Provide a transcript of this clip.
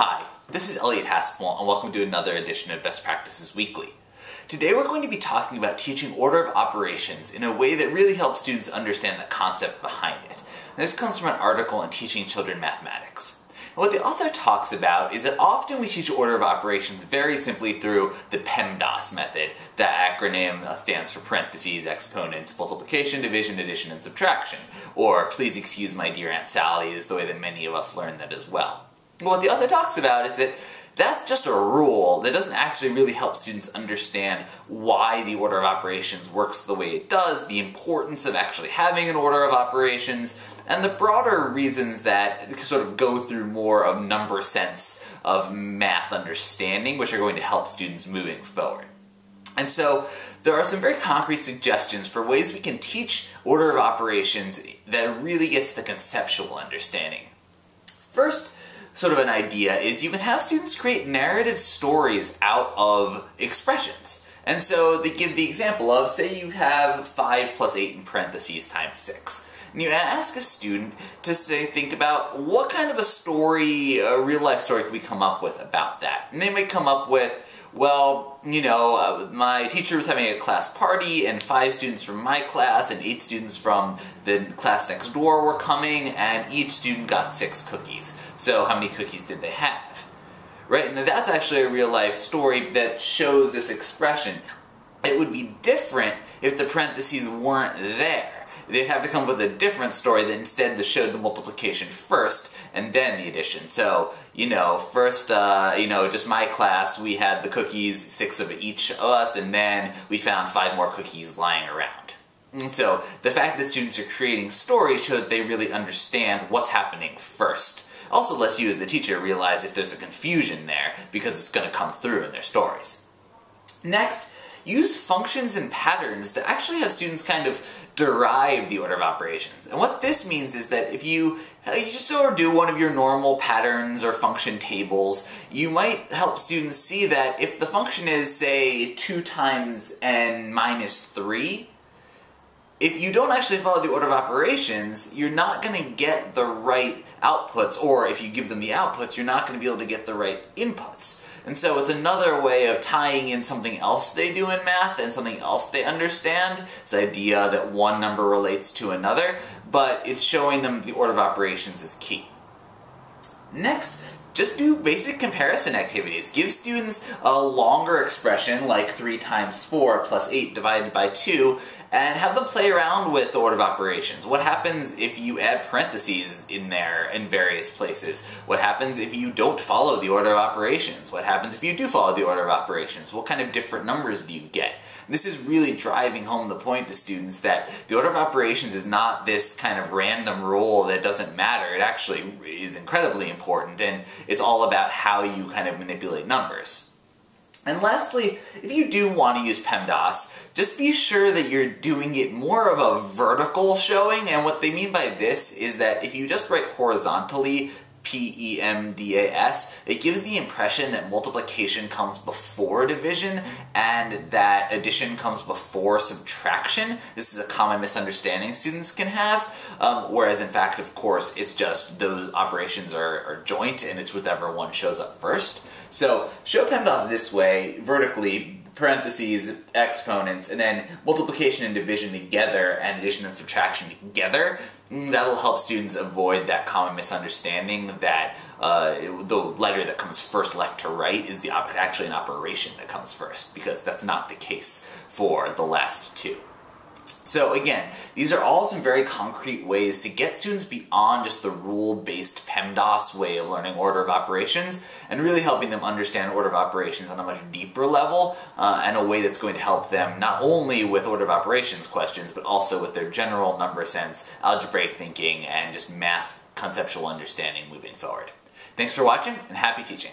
Hi, this is Elliot Haspel and welcome to another edition of Best Practices Weekly. Today we're going to be talking about teaching order of operations in a way that really helps students understand the concept behind it. And this comes from an article in Teaching Children Mathematics. And what the author talks about is that often we teach order of operations very simply through the PEMDAS method. That acronym stands for parentheses, exponents, multiplication, division, addition, and subtraction. Or, please excuse my dear Aunt Sally is the way that many of us learn that as well. What the author talks about is that that's just a rule that doesn't actually really help students understand why the order of operations works the way it does, the importance of actually having an order of operations, and the broader reasons that sort of go through more of number sense of math understanding, which are going to help students moving forward. And so there are some very concrete suggestions for ways we can teach order of operations that really gets the conceptual understanding. First, sort of an idea is you can have students create narrative stories out of expressions. And so they give the example of, say you have 5 plus 8 in parentheses times 6. You ask a student to say, think about what kind of a story, a real life story could we come up with about that? And they might come up with, well, you know, uh, my teacher was having a class party and five students from my class and eight students from the class next door were coming and each student got six cookies. So how many cookies did they have? Right, and that's actually a real life story that shows this expression. It would be different if the parentheses weren't there they'd have to come up with a different story that instead showed the multiplication first and then the addition. So, you know, first, uh, you know, just my class, we had the cookies, six of each of us, and then we found five more cookies lying around. And so the fact that students are creating stories shows that they really understand what's happening first. Also lets you as the teacher realize if there's a confusion there because it's going to come through in their stories. Next, use functions and patterns to actually have students kind of derive the order of operations. And what this means is that if you, uh, you just sort of do one of your normal patterns or function tables, you might help students see that if the function is, say, 2 times n minus 3, if you don't actually follow the order of operations, you're not going to get the right outputs, or if you give them the outputs, you're not going to be able to get the right inputs. And so it's another way of tying in something else they do in math and something else they understand. This idea that one number relates to another, but it's showing them the order of operations is key. Next, just do basic comparison activities. Give students a longer expression like 3 times 4 plus 8 divided by 2 and have them play around with the order of operations. What happens if you add parentheses in there in various places? What happens if you don't follow the order of operations? What happens if you do follow the order of operations? What kind of different numbers do you get? This is really driving home the point to students that the order of operations is not this kind of random rule that doesn't matter. It actually is incredibly important and it's all about how you kind of manipulate numbers. And lastly, if you do want to use PEMDAS, just be sure that you're doing it more of a vertical showing, and what they mean by this is that if you just write horizontally, P-E-M-D-A-S, it gives the impression that multiplication comes before division and that addition comes before subtraction. This is a common misunderstanding students can have, um, whereas in fact, of course, it's just those operations are, are joint and it's whichever one shows up first. So show PEMDAS this way, vertically, parentheses, exponents, and then multiplication and division together and addition and subtraction together, that'll help students avoid that common misunderstanding that uh, the letter that comes first left to right is the actually an operation that comes first, because that's not the case for the last two. So again, these are all some very concrete ways to get students beyond just the rule-based PEMDAS way of learning order of operations and really helping them understand order of operations on a much deeper level uh, and a way that's going to help them not only with order of operations questions but also with their general number sense, algebraic thinking, and just math conceptual understanding moving forward. Thanks for watching and happy teaching.